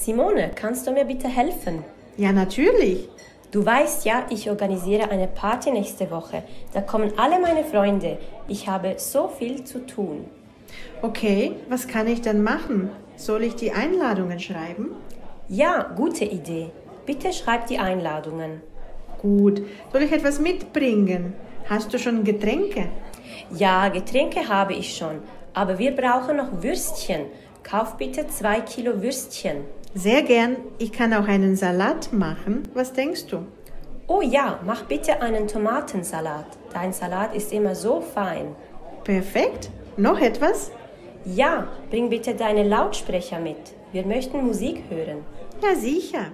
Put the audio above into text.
Simone, kannst du mir bitte helfen? Ja, natürlich. Du weißt ja, ich organisiere eine Party nächste Woche. Da kommen alle meine Freunde. Ich habe so viel zu tun. Okay, was kann ich dann machen? Soll ich die Einladungen schreiben? Ja, gute Idee. Bitte schreib die Einladungen. Gut. Soll ich etwas mitbringen? Hast du schon Getränke? Ja, Getränke habe ich schon. Aber wir brauchen noch Würstchen. Kauf bitte zwei Kilo Würstchen. Sehr gern. Ich kann auch einen Salat machen. Was denkst du? Oh ja, mach bitte einen Tomatensalat. Dein Salat ist immer so fein. Perfekt. Noch etwas? Ja, bring bitte deine Lautsprecher mit. Wir möchten Musik hören. Ja, sicher.